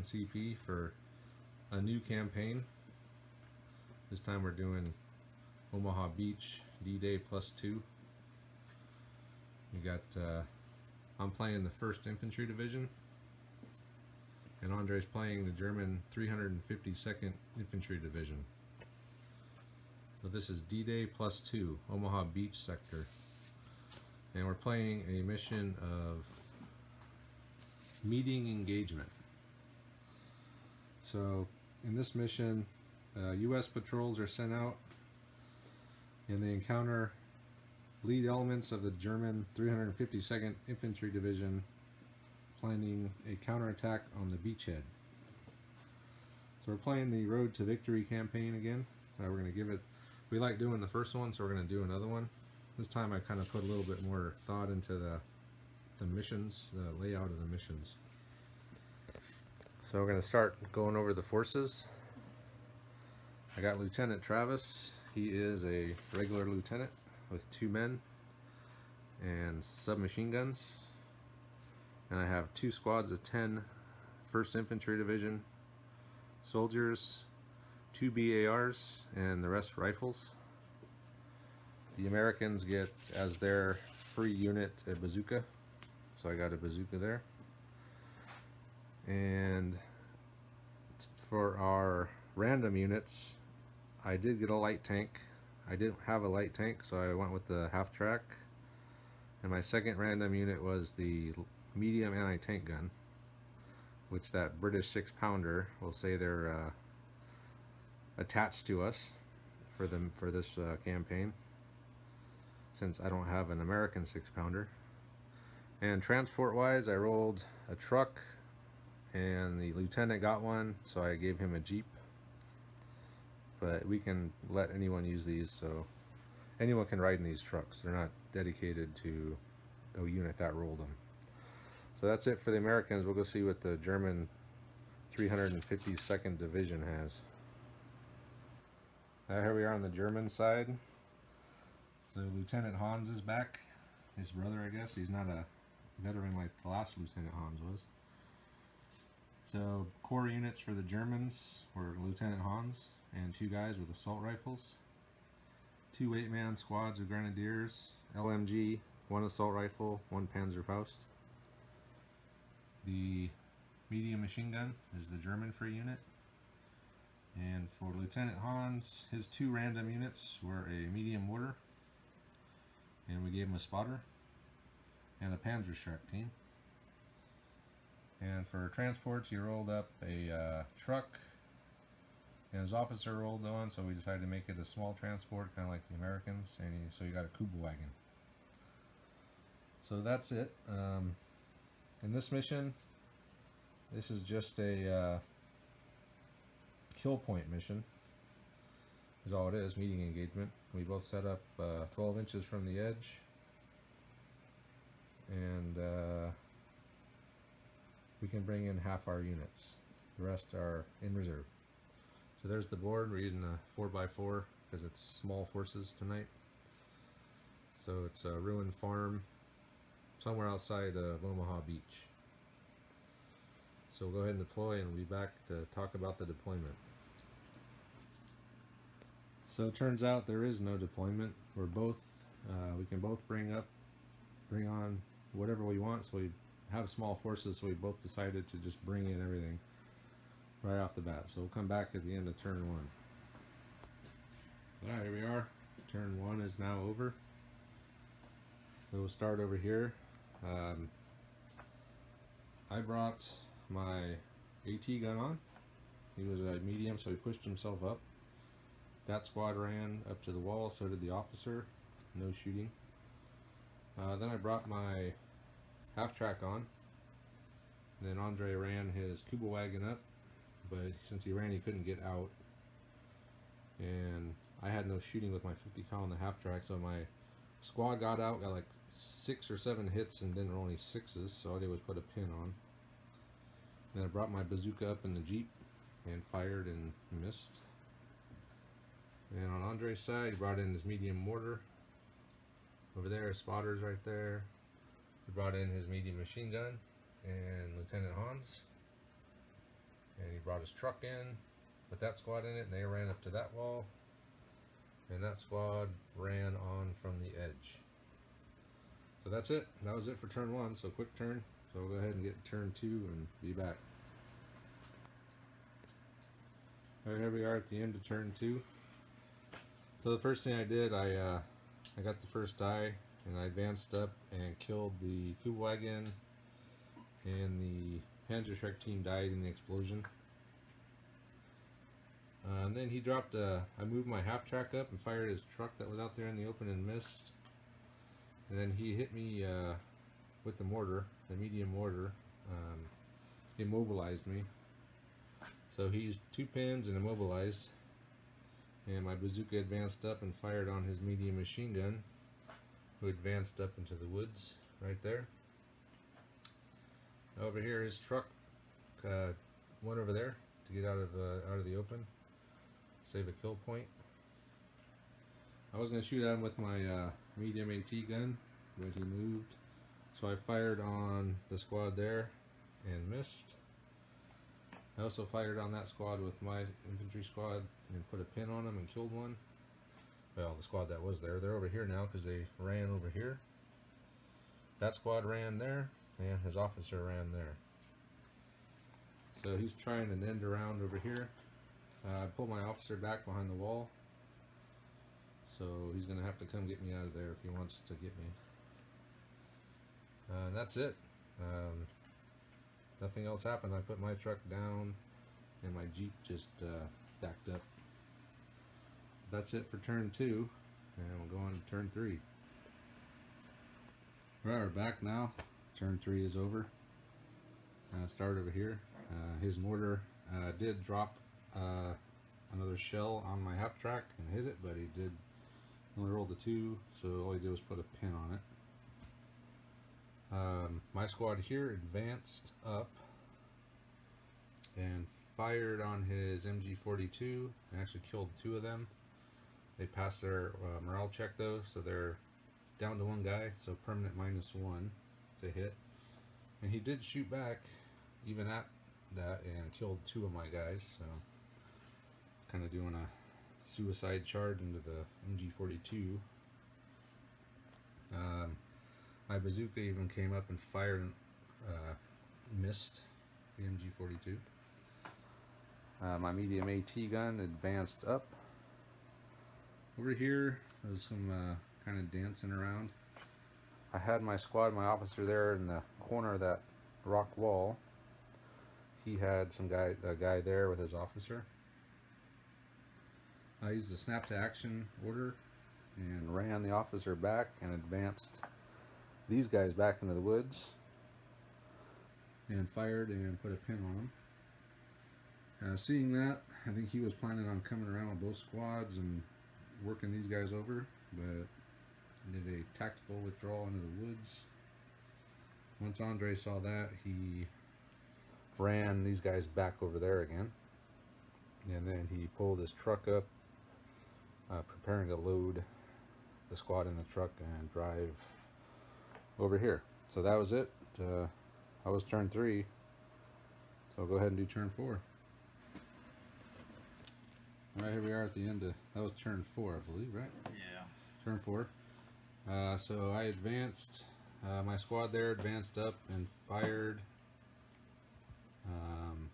CP for a new campaign. This time we're doing Omaha Beach D-Day plus two. We got, uh, I'm playing the 1st Infantry Division and Andre's playing the German 352nd Infantry Division. So this is D-Day plus two, Omaha Beach sector. And we're playing a mission of meeting engagement. So in this mission, uh, U.S. patrols are sent out and they encounter lead elements of the German 352nd Infantry Division planning a counterattack on the beachhead. So we're playing the Road to Victory campaign again. Uh, we're going to give it, we like doing the first one, so we're going to do another one. This time I kind of put a little bit more thought into the, the missions, the layout of the missions. So we're going to start going over the forces. I got Lieutenant Travis. He is a regular lieutenant with two men and submachine guns. And I have two squads of 10 1st Infantry Division soldiers, two BARs, and the rest rifles. The Americans get, as their free unit, a bazooka. So I got a bazooka there. And for our random units, I did get a light tank. I didn't have a light tank, so I went with the half track. And my second random unit was the medium anti-tank gun, which that British six pounder will say they're uh, attached to us for them for this uh, campaign since I don't have an American six pounder and transport wise I rolled a truck and the lieutenant got one so I gave him a Jeep. But we can let anyone use these so anyone can ride in these trucks. They're not dedicated to the unit that rolled them. So that's it for the Americans. We'll go see what the German 352nd Division has. Uh, here we are on the German side. So Lieutenant Hans is back. His brother I guess. He's not a veteran like the last Lieutenant Hans was so core units for the Germans were Lieutenant Hans and two guys with assault rifles. Two eight-man squads of grenadiers, LMG, one assault rifle, one Panzerfaust. The medium machine gun is the German free unit. And for Lieutenant Hans, his two random units were a medium mortar, and we gave him a spotter, and a Panzerschreck team. And for transports, he rolled up a uh, truck, and his officer rolled on, so we decided to make it a small transport, kind of like the Americans, and he, so you got a Kübelwagen. So that's it. Um, in this mission, this is just a uh, kill point mission, is all it is, meeting engagement. We both set up uh, 12 inches from the edge, and uh, we can bring in half our units. The rest are in reserve. So there's the board. We're using a 4x4 because it's small forces tonight. So it's a ruined farm somewhere outside of Omaha Beach. So we'll go ahead and deploy and we'll be back to talk about the deployment. So it turns out there is no deployment. We're both, uh, we can both bring up, bring on whatever we want. So we have small forces, so we both decided to just bring in everything right off the bat. So we'll come back at the end of turn one. Alright, here we are. Turn one is now over. So we'll start over here. Um, I brought my AT gun on. He was a medium, so he pushed himself up. That squad ran up to the wall, so did the officer. No shooting. Uh, then I brought my half track on. Then Andre ran his Kübelwagen up, but since he ran, he couldn't get out. And I had no shooting with my 50 cal on the half track, so my squad got out, got like six or seven hits, and then were only sixes, so all I did was put a pin on. Then I brought my bazooka up in the Jeep and fired and missed. And on Andre's side, he brought in his medium mortar. Over there, spotters right there. He brought in his medium machine gun and Lieutenant Hans. And he brought his truck in, put that squad in it, and they ran up to that wall. And that squad ran on from the edge. So that's it. That was it for turn one. So quick turn. So we'll go ahead and get turn two and be back. Alright, here we are at the end of turn two. So the first thing I did, I uh, I got the first die and I advanced up and killed the Kübelwagen and the Panzer Panzerschreck team died in the explosion. Uh, and then he dropped, uh, I moved my half track up and fired his truck that was out there in the open and missed. And then he hit me uh, with the mortar, the medium mortar, um, immobilized me. So he used two pins and immobilized. And my bazooka advanced up and fired on his medium machine gun, who advanced up into the woods right there. Over here, his truck uh, went over there to get out of uh, out of the open, save a kill point. I was going to shoot at him with my uh, medium AT gun, but he moved. So I fired on the squad there and missed. I also fired on that squad with my infantry squad and put a pin on them and killed one. Well, the squad that was there. They're over here now because they ran over here. That squad ran there and his officer ran there. So he's trying an end around over here. Uh, I pulled my officer back behind the wall. So he's going to have to come get me out of there if he wants to get me. Uh, and that's it. Um, nothing else happened. I put my truck down and my Jeep just uh, backed up. That's it for turn two. And we'll go on to turn three. Right, we're back now. Turn three is over. Uh, start over here. Uh, his mortar uh, did drop uh, another shell on my half track and hit it, but he did only rolled the two, so all he did was put a pin on it. Um, my squad here advanced up and fired on his MG42 and actually killed two of them. They passed their uh, morale check though, so they're down to one guy, so permanent minus one to hit. And he did shoot back even at that and killed two of my guys, so kind of doing a suicide charge into the MG42. Um, my bazooka even came up and fired and uh, missed the MG42. Uh, my medium AT gun advanced up. Over here, there's some uh, kind of dancing around. I had my squad, my officer there in the corner of that rock wall. He had some guy, a guy there with his officer. I used the snap to action order and ran the officer back and advanced these guys back into the woods and fired and put a pin on them. Uh, seeing that, I think he was planning on coming around with both squads and working these guys over, but did a tactical withdrawal into the woods. Once Andre saw that, he ran these guys back over there again. And then he pulled his truck up, uh, preparing to load the squad in the truck and drive over here. So that was it. Uh, I was turn three. So I'll go ahead and do turn four. All right, here we are at the end of, that was turn four, I believe, right? Yeah. Turn four. Uh, so I advanced, uh, my squad there advanced up and fired um,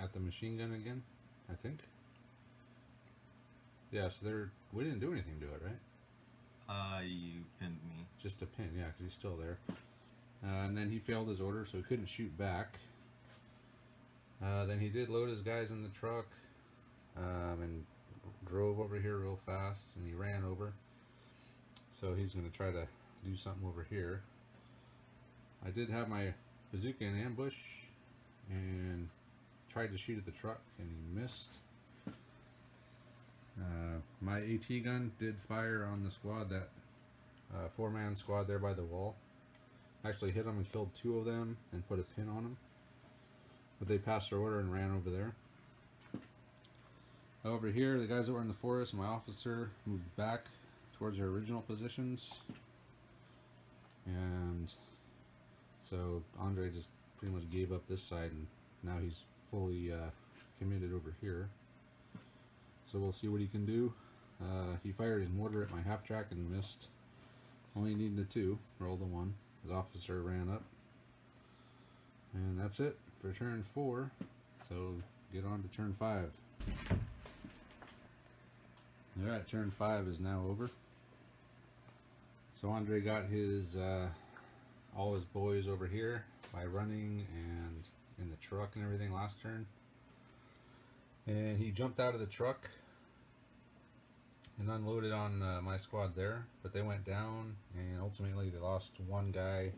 at the machine gun again, I think. Yeah, so they're, we didn't do anything to it, right? Uh, you pinned me. Just a pin, yeah, because he's still there. Uh, and then he failed his order, so he couldn't shoot back. Uh, then he did load his guys in the truck um, and drove over here real fast, and he ran over. So he's going to try to do something over here. I did have my bazooka in ambush and tried to shoot at the truck, and he missed. Uh, my AT gun did fire on the squad, that uh, four-man squad there by the wall. Actually hit them and killed two of them and put a pin on them. But they passed their order and ran over there. Over here, the guys that were in the forest, my officer moved back towards their original positions. And so Andre just pretty much gave up this side and now he's fully uh, committed over here. So we'll see what he can do. Uh, he fired his mortar at my half track and missed. Only needed a two, rolled a one. His officer ran up. And that's it for turn four. So get on to turn five. Alright, turn five is now over. So Andre got his uh, all his boys over here by running and in the truck and everything last turn. And he jumped out of the truck and unloaded on uh, my squad there, but they went down and ultimately they lost one guy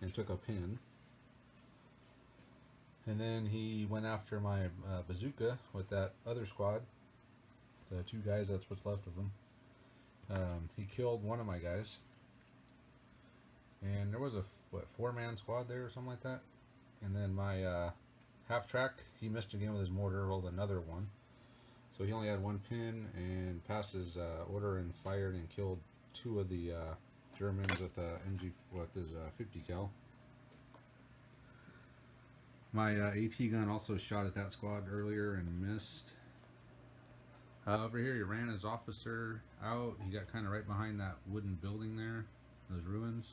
and took a pin. And then he went after my uh, bazooka with that other squad. The two guys, that's what's left of them. Um, he killed one of my guys. And there was a what four man squad there or something like that. And then my uh, half track, he missed again with his mortar, rolled another one. So he only had one pin and passed his uh, order and fired and killed two of the uh, Germans with the MG with his uh, 50 cal. My uh, AT gun also shot at that squad earlier and missed. Uh, over here, he ran his officer out. He got kind of right behind that wooden building there, those ruins.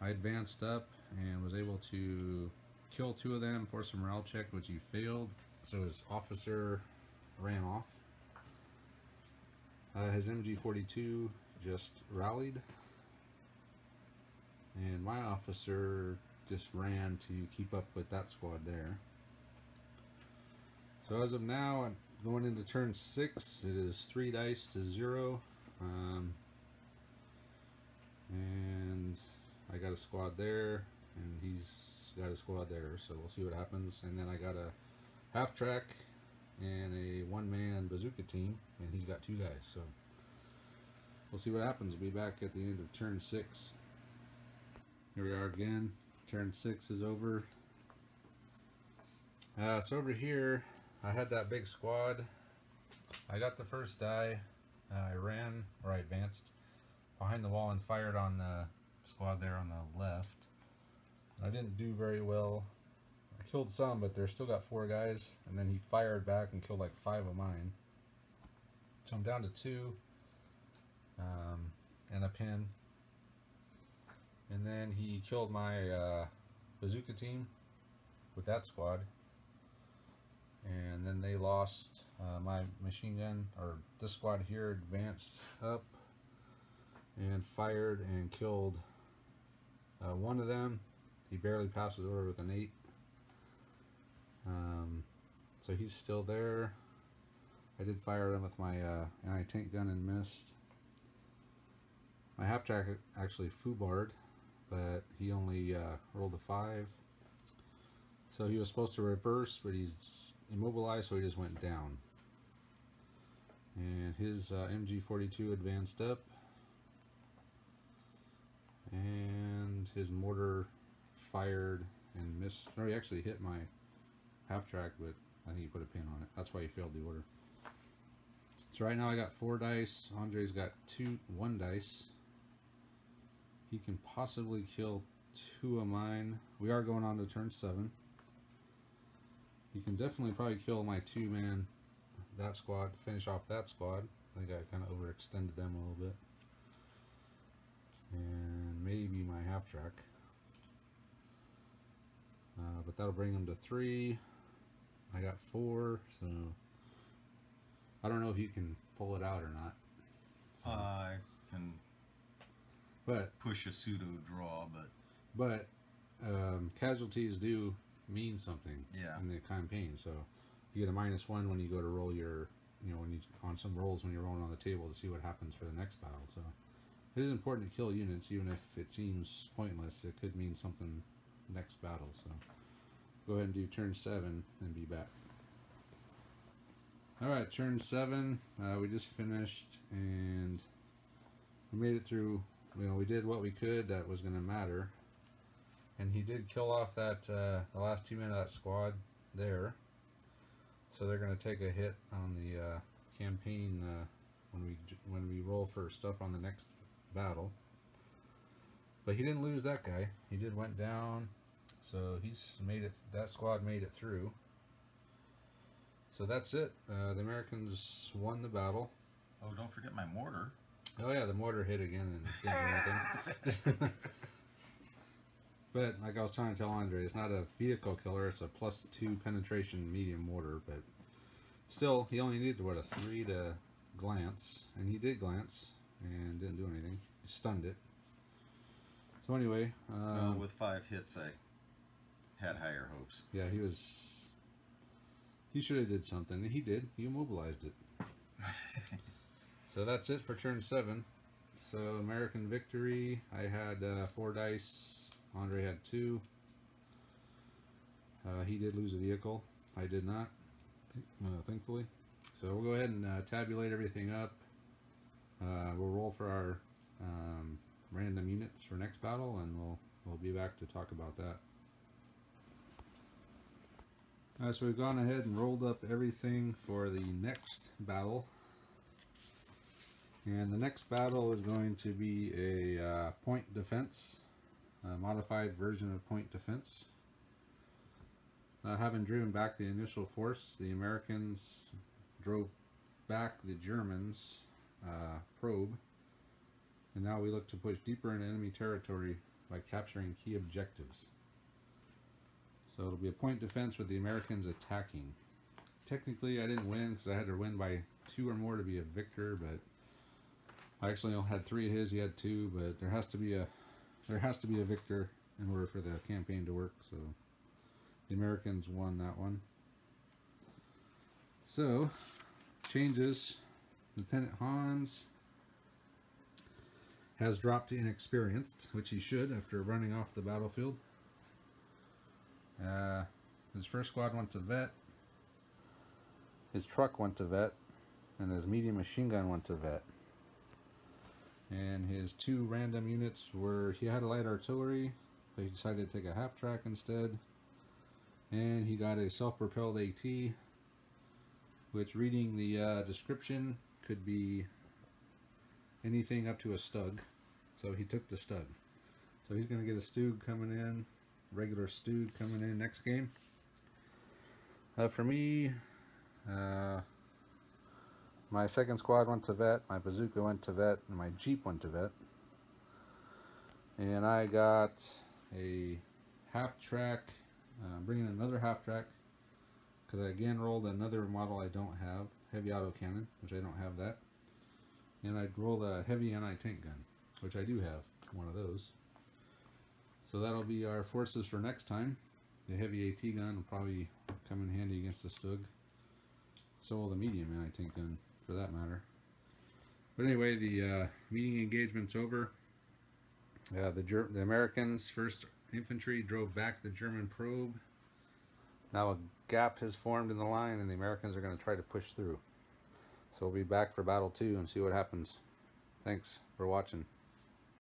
I advanced up and was able to kill two of them, force a morale check, which he failed. So his officer ran off. Uh, his MG42 just rallied. And my officer just ran to keep up with that squad there. So as of now, going into turn six. It is three dice to zero. Um, and I got a squad there, and he's got a squad there. So we'll see what happens. And then I got a half track and a one-man bazooka team, and he's got two guys. So we'll see what happens. We'll be back at the end of turn six. Here we are again. Turn six is over. Uh, so over here, I had that big squad. I got the first die. Uh, I ran, or I advanced, behind the wall and fired on the squad there on the left. I didn't do very well. I killed some, but there's still got four guys. And then he fired back and killed like five of mine. So I'm down to two. Um, and a pin. And then he killed my uh, bazooka team with that squad. And then they lost uh, my machine gun, or this squad here advanced up and fired and killed uh, one of them. He barely passes over with an 8. Um, so he's still there. I did fire him with my uh, anti-tank gun and missed. My half-track actually foobarred but he only uh, rolled a 5. So he was supposed to reverse, but he's immobilized, so he just went down. And his uh, MG42 advanced up. And his mortar fired and missed. No, he actually hit my half track, but I think he put a pin on it. That's why he failed the order. So right now I got four dice. Andre's got two, one dice. He can possibly kill two of mine. We are going on to turn seven. He can definitely probably kill my two man, that squad, finish off that squad. I think I kind of overextended them a little bit. And maybe my half track. Uh, but that'll bring them to three. I got four, so I don't know if you can pull it out or not. So, I can but push a pseudo draw, but but um, casualties do mean something Yeah. in the campaign. So you get a minus one when you go to roll your, you know, when you on some rolls when you're rolling on the table to see what happens for the next battle. So it is important to kill units, even if it seems pointless. It could mean something next battle. So go ahead and do turn seven and be back. All right, turn seven. Uh, we just finished and we made it through. You know, we did what we could that was going to matter and he did kill off that uh, the last two men of that squad there. So they're going to take a hit on the uh, campaign uh, when we when we roll for stuff on the next battle. But he didn't lose that guy. He did went down, so he's made it. That squad made it through. So that's it. Uh, the Americans won the battle. Oh, don't forget my mortar. Oh yeah, the mortar hit again and didn't do anything. but like I was trying to tell Andre, it's not a vehicle killer. It's a plus two penetration medium mortar. But still, he only needed what a three to glance, and he did glance and didn't do anything. He stunned it. So anyway, Well, um, with five hits, I had higher hopes. yeah, he was. He should have did something. and He did. He immobilized it. So that's it for turn seven. So American victory. I had uh, four dice. Andre had two. Uh, he did lose a vehicle. I did not, uh, thankfully. So we'll go ahead and uh, tabulate everything up. Uh, we'll roll for our um, random units for next battle, and we'll we'll be back to talk about that. So we've gone ahead and rolled up everything for the next battle. And the next battle is going to be a uh, point defense, a modified version of point defense. Uh, having driven back the initial force, the Americans drove back the Germans' uh, probe, and now we look to push deeper in enemy territory by capturing key objectives. So it'll be a point defense with the Americans attacking. Technically, I didn't win because I had to win by two or more to be a victor, but I actually only had three of his. He had two, but there has to be a there has to be a victor in order for the campaign to work. So the Americans won that one. So changes. Lieutenant Hans has dropped to inexperienced, which he should after running off the battlefield. Uh, his first squad went to vet. His truck went to vet, and his medium machine gun went to vet and his two random units were he had a light artillery but he decided to take a half track instead. And he got a self-propelled AT which reading the uh, description could be anything up to a Stug. So he took the Stug. So he's gonna get a Stug coming in regular Stug coming in next game. Uh, for me uh, my second squad went to vet, my bazooka went to vet, and my jeep went to vet. And I got a half track, uh, bringing another half track, because I again rolled another model I don't have, heavy auto cannon, which I don't have that. And I'd roll the heavy anti-tank gun, which I do have, one of those. So that'll be our forces for next time. The heavy AT gun will probably come in handy against the Stug. So will the medium anti-tank gun for that matter. But anyway, the uh, meeting engagement's over. Uh, the, Ger the Americans, 1st Infantry, drove back the German probe. Now a gap has formed in the line and the Americans are going to try to push through. So we'll be back for Battle 2 and see what happens. Thanks for watching.